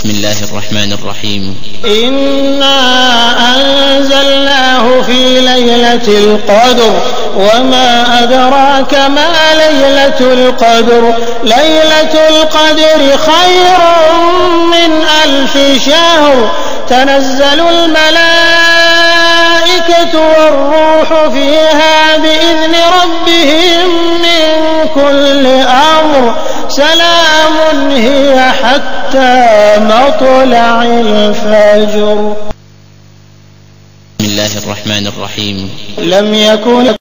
بسم الله الرحمن الرحيم. إنا أنزلناه في ليلة القدر وما أدراك ما ليلة القدر؟ ليلة القدر خير من ألف شهر. تنزل الملائكة والروح فيها بإذن ربهم من كل أمر. سلام هي حتى مطلع الفجر. بسم الله الرحمن الرحيم. لم يكن